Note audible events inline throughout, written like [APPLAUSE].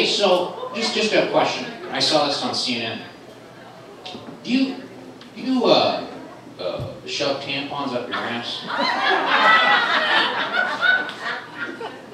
Hey, so just just a question. I saw this on CNN. Do you do you uh, uh, shove tampons up your ass?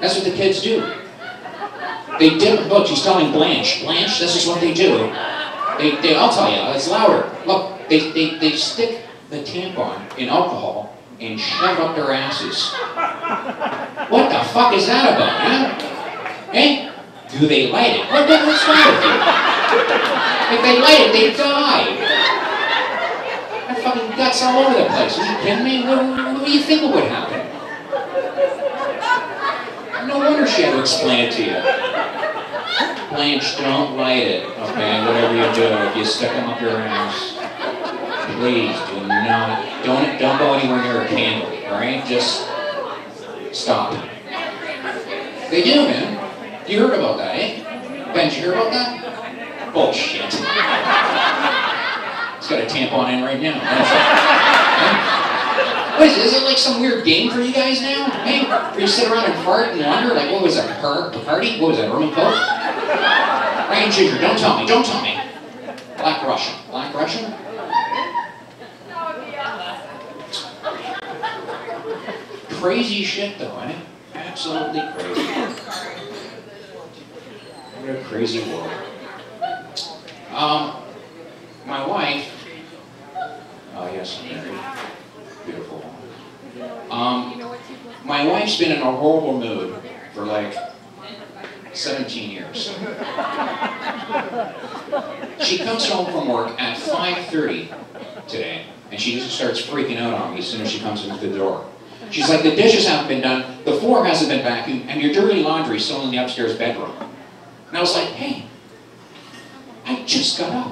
That's what the kids do. They dip. Look, she's telling Blanche. Blanche, this is what they do. They, they I'll tell you, it's louder. Look, they, they, they stick the tampon in alcohol and shove up their asses. What the fuck is that about, huh? Hey? Do they light it? What does hell's wrong with? If they light it, they die. That fucking guts all over the place. Are you kidding me? What, what do you think would happen? No wonder she had to explain it to you. Blanche, don't light it, okay? Whatever you do, if you stick them up your ass, please do not, don't, don't go anywhere near a candle, all right? Just stop. They do, man. You heard about that, eh? Ben, you hear about that? Bullshit. He's got a tampon in right now. What is, it? is it like some weird game for you guys now? Hey, where you sit around and fart and wonder, like, what was that, party? What was that, rum and Coke? rye and ginger, don't tell me, don't tell me. Black Russian. Black Russian? Crazy shit though, eh? Absolutely crazy. What a crazy world. Um, my wife, oh yes, married. Beautiful. Um, my wife's been in a horrible mood for like 17 years. She comes home from work at 5.30 today, and she just starts freaking out on me as soon as she comes into the door. She's like, the dishes haven't been done, the floor hasn't been vacuumed, and your dirty laundry is still in the upstairs bedroom. And I was like, hey, I just got up.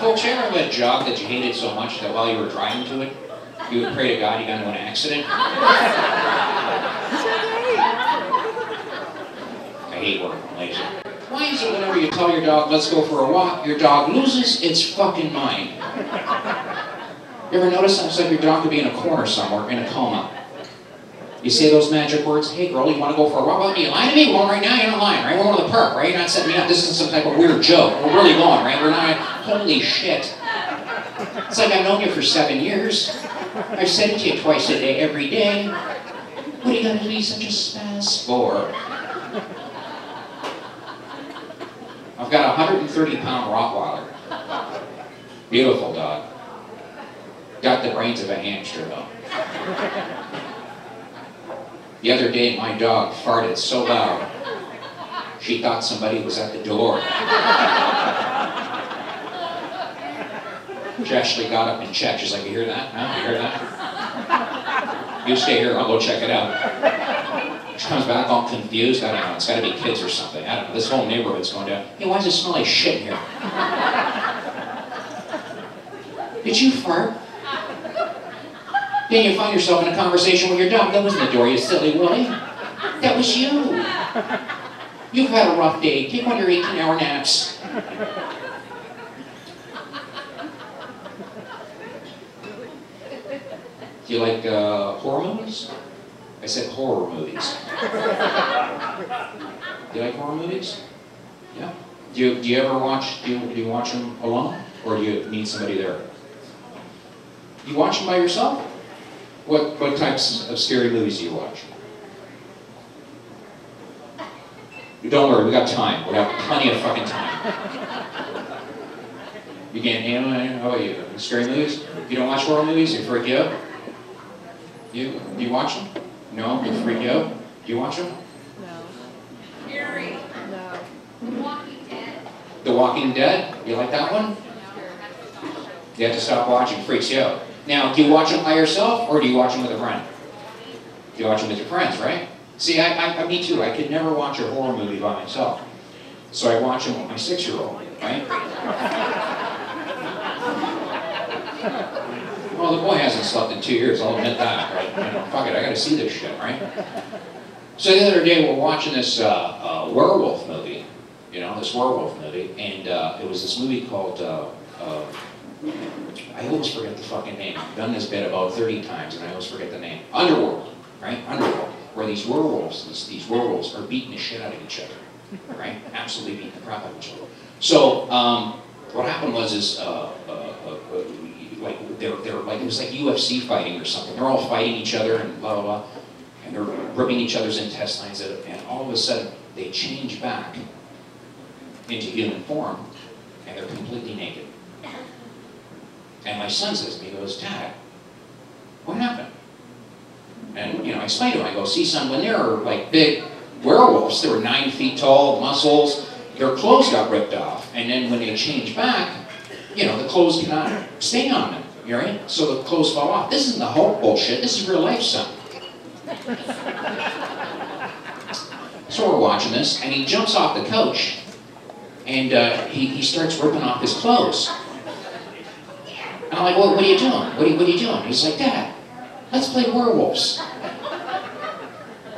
Folks, you ever have a job that you hated so much that while you were driving to it, you would pray to God you got into an accident? [LAUGHS] I hate working is it whenever you tell your dog, let's go for a walk, your dog loses its fucking mind? You ever notice that? It's like your dog could be in a corner somewhere, in a coma. You say those magic words, hey girl, you want to go for a walk? Well, you lying to me? Well, right now you're not lying, right? We're going to the park, right? You're not setting me up. This isn't some type of weird joke. We're really going, right? We're not, holy shit. It's like I've known you for seven years. I've said it to you twice a day, every day. What are you going to be such a spaz for? Got a 130 pound Rottweiler. Beautiful dog. Got the brains of a hamster though. The other day my dog farted so loud, she thought somebody was at the door. She actually got up and checked. She's like, you hear that? Huh? You hear that? You stay here, I'll go check it out. She comes back all confused. I don't know. It's got to be kids or something. I don't know. This whole neighborhood's going down. Hey, why does it smell like shit here? Did you fart? Then you find yourself in a conversation with your dog. That wasn't the door, you silly Willie. That was you. You've had a rough day. Take one of your 18-hour naps. Do you like uh, horror movies? I said horror movies. do [LAUGHS] you like horror movies? Yeah. Do you, do you ever watch, do you, do you watch them alone? Or do you need somebody there? You watch them by yourself? What, what types of scary movies do you watch? Don't worry, we got time. We have plenty of fucking time. You can't handle How about you? Scary movies? You don't watch horror movies? You freak you out? You, you watch them? No? They freak you out? Do you watch them? No. Gary. No. The Walking Dead. The Walking Dead? You like that one? You have to stop watching. Freaks you out. Now, do you watch them by yourself or do you watch them with a friend? You watch them with your friends, right? See, I, I, me too. I could never watch a horror movie by myself. So I watch them with my six-year-old, right? [LAUGHS] Well, the boy hasn't slept in two years, I'll admit that, right? You know, fuck it, I gotta see this shit, right? So the other day we're watching this uh, uh, werewolf movie, you know, this werewolf movie, and uh, it was this movie called, uh, uh, I always forget the fucking name. I've done this bit about 30 times, and I always forget the name. Underworld, right? Underworld, where these werewolves, these, these werewolves are beating the shit out of each other, right? Absolutely beating the crap out of each other. So, um, what happened was is, uh, uh, uh, like, they're, they're, like, it was like UFC fighting or something. They're all fighting each other and blah, blah, blah. And they're ripping each other's intestines and all of a sudden, they change back into human form, and they're completely naked. And my son says to me, goes, Dad, what happened? And, you know, I explain to him, I go, see, son, when they're like big werewolves, they were nine feet tall, muscles, their clothes got ripped off. And then when they change back, you know, the clothes cannot stay on them, you right? So the clothes fall off. This isn't the whole bullshit. This is real life, son. so we're watching this, and he jumps off the couch, and uh, he, he starts ripping off his clothes. And I'm like, well, what are you doing? What are you, what are you doing? He's like, Dad, let's play werewolves.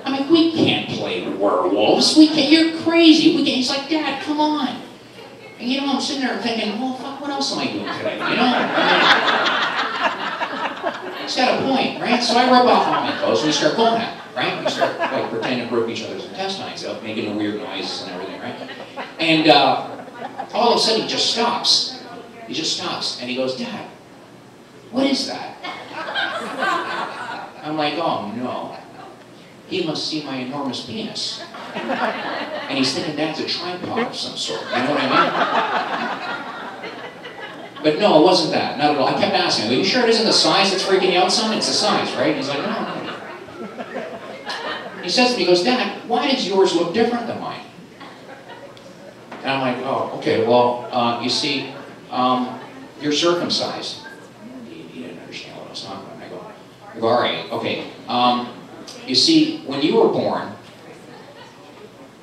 I'm like, we can't play werewolves. We can't. You're crazy. We can't. He's like, Dad, come on. And you know, I'm sitting there thinking, well, what else am I doing today? You know? He's got a point, right? So I rub off all my clothes and we start going at right? We start like pretending to rip each other's intestines out, making the weird noises and everything, right? And uh, all of a sudden he just stops. He just stops and he goes, Dad, what is that? I'm like, oh no. He must see my enormous penis. And he's thinking that's a tripod of some sort. You know what I mean? But no, it wasn't that. Not at all. I kept asking, are you sure it isn't the size that's freaking you out, son? It's the size, right? And he's like, no. He says to me, he goes, Dad, why does yours look different than mine? And I'm like, oh, okay, well, uh, you see, um, you're circumcised. He, he, didn't understand what I was talking about. I go, I go all right, okay. Um, you see, when you were born,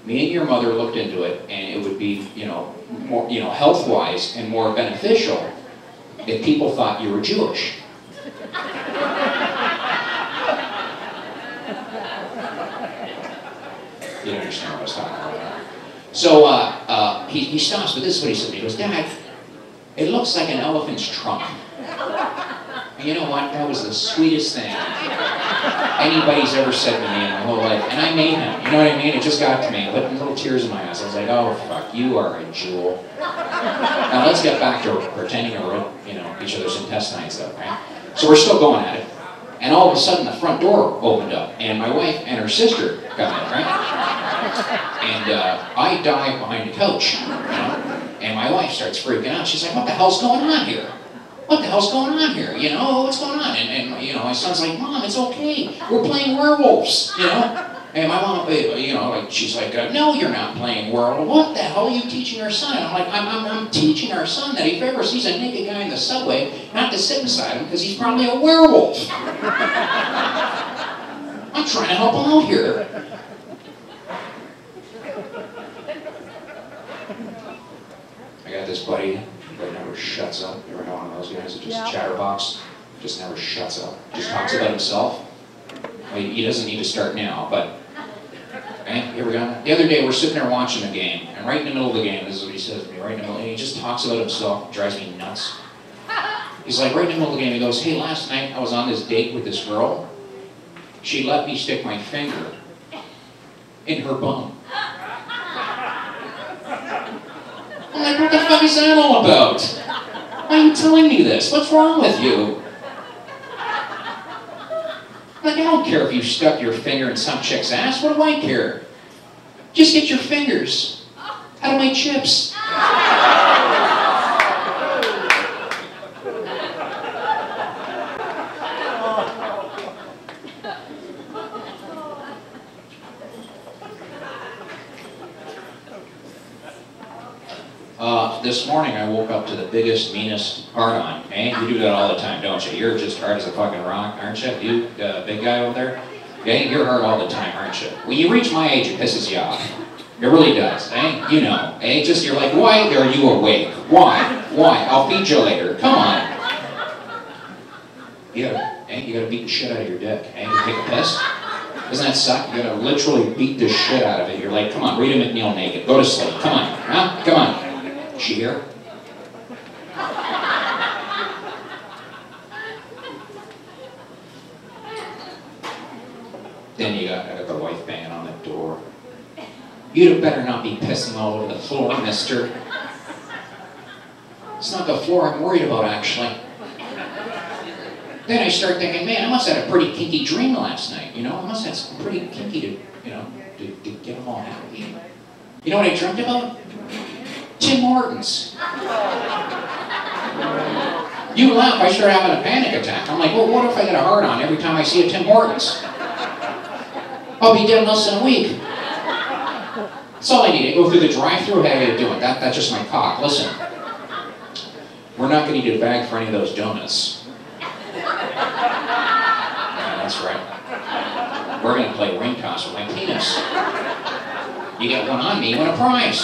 me and your mother looked into it, and it would be, you know, more, you know, health-wise and more beneficial if people thought you were Jewish. You don't understand what I was talking about. So uh, uh, he, he stops, but this is what he said. He goes, Dad, it looks like an elephant's trunk. And you know what? That was the sweetest thing anybody's ever said to me in my whole life. And I made him. You know what I mean? It just got to me. I Put little tears in my eyes. I was like, oh, fuck, you are a jewel. now let's get back to pretending rip, you know, each other's intestines up, right? So we're still going at it. And all of a sudden, the front door opened up, and my wife and her sister got in, right? And uh, I dive behind the couch, you know? And my wife starts freaking out. She's like, what the hell's going on here? What the hell's going on here? You know, what's going on? And, and you know, my son's like, Mom, it's okay. We're playing werewolves, you know? And my mom, eh, you know, like she's like, no, you're not playing werewolf. What the hell are you teaching our son? And I'm like, I'm, I'm, I'm teaching our son that if he ever sees a naked guy in the subway, not to sit beside him because he's probably a werewolf. [LAUGHS] I'm trying to help him out here. I got this buddy that never shuts up. You ever know one of those guys that just Yeah. chatterbox? Just never shuts up. Just talks about himself. He doesn't need to start now, but okay, here we go. The other day we're sitting there watching the game, and right in the middle of the game, this is what he says to me, right in the middle, and he just talks about himself, drives me nuts. He's like, right in the middle of the game, he goes, hey, last night I was on this date with this girl. She let me stick my finger in her bum. I'm like, what the fuck is that all about? Why are you telling me this? What's wrong with you? Like, I don't care if you stuck your finger in some chick's ass. What do I care? Just get your fingers out of my chips. Uh, this morning I woke up to the biggest, meanest hard on. Eh? You do that all the time, don't you? You're just hard as a fucking rock, aren't you? You, uh, big guy over there? Yeah, you're hard all the time, aren't you? When you reach my age, it pisses you off. It really does, eh? You know, eh? Just you're like, why are you awake? Why? Why? I'll feed you later. Come on. You gotta, eh? You gotta beat the shit out of your dick, eh? You take a piss. Doesn't that suck? You gotta literally beat the shit out of it. You're like, come on, Rita MacNeil naked. Go to sleep. Come on. Huh? Come on. Then you got, the wife banging on the door. You'd have better not be pissing all over the floor, mister. It's not the floor I'm worried about, actually. Then I start thinking, man, I must have had a pretty kinky dream last night, you know? I must have had something pretty kinky to, you know, to, to get them all happy. You know what I dreamt about? Tim Hortons. You laugh, I start having a panic attack. I'm like, well, what if I get a hard on every time I see a Tim Hortons? I'll be dead in less than a week. That's all I need. I go through the drive-through. How you doing? That, that's just my cock. Listen, we're not going to need a bag for any of those donuts. Yeah, that's right. We're going to play ring toss with my penis. You get one on me, you win a prize.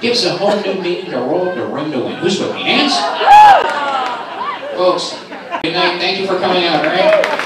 Gives a whole new meaning to roll up the ring to win. Who's with me? Hands? Folks, good night. Thank you for coming out, all right?